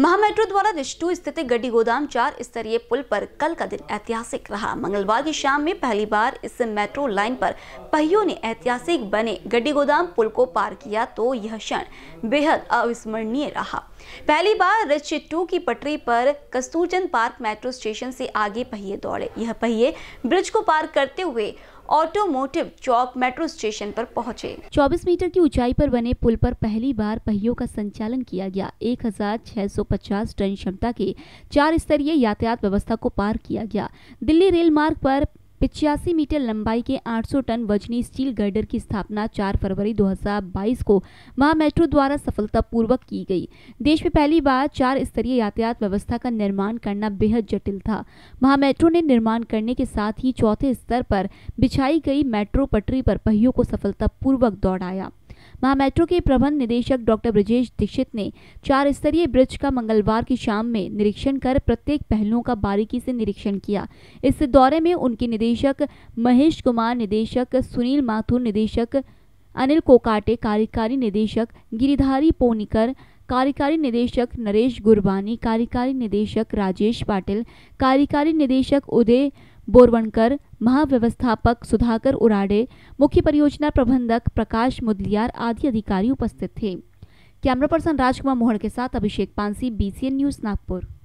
महामेट्रो द्वारा रिश्टू स्थित गड्डी गोदाम चार स्तरीय पुल पर कल का दिन ऐतिहासिक रहा। मंगलवार की शाम में पहली बार इस मेट्रो लाइन पर पहियों ने ऐतिहासिक बने गड्डी गोदाम पुल को पार किया तो यह क्षण बेहद अविस्मरणीय रहा। पहली बार रिच टू की पटरी पर कस्तूरचंद पार्क मेट्रो स्टेशन से आगे पहिए दौड़े। यह पहिए ब्रिज को पार करते हुए ऑटोमोटिव चौक मेट्रो स्टेशन पर पहुँचे। 24 मीटर की ऊंचाई पर बने पुल पर पहली बार पहियों का संचालन किया गया। 1650 टन क्षमता के चार स्तरीय यातायात व्यवस्था को पार किया गया। दिल्ली रेल मार्ग पर पिचासी मीटर लंबाई के 800 टन वजनी स्टील गर्डर की स्थापना 4 फरवरी 2022 को महा मेट्रो द्वारा सफलतापूर्वक की गई। देश में पहली बार चार स्तरीय यातायात व्यवस्था का निर्माण करना बेहद जटिल था। महा मेट्रो ने निर्माण करने के साथ ही चौथे स्तर पर बिछाई गई मेट्रो पटरी पर पहियों को सफलतापूर्वक दौड़ाया। महा मेट्रो के प्रबंध निदेशक डॉक्टर ब्रजेश दीक्षित ने चार स्तरीय ब्रिज का मंगलवार की शाम में निरीक्षण कर प्रत्येक पहलुओं का बारीकी से निरीक्षण किया। इस दौरे में उनके निदेशक महेश कुमार, निदेशक सुनील माथुर, निदेशक अनिल कोकाटे, कार्यकारी निदेशक गिरिधारी पोनिकर, कार्यकारी निदेशक नरेश गुरबानी, कार्यकारी निदेशक राजेश पाटिल, कार्यकारी निदेशक उदय बोरवणकर, महाव्यवस्थापक सुधाकर उराडे, मुख्य परियोजना प्रबंधक प्रकाश मुदलियार आदि अधिकारी उपस्थित थे। कैमरा पर्सन राजकुमार मोहन के साथ अभिषेक पांसी बीसीएन न्यूज़ नागपुर।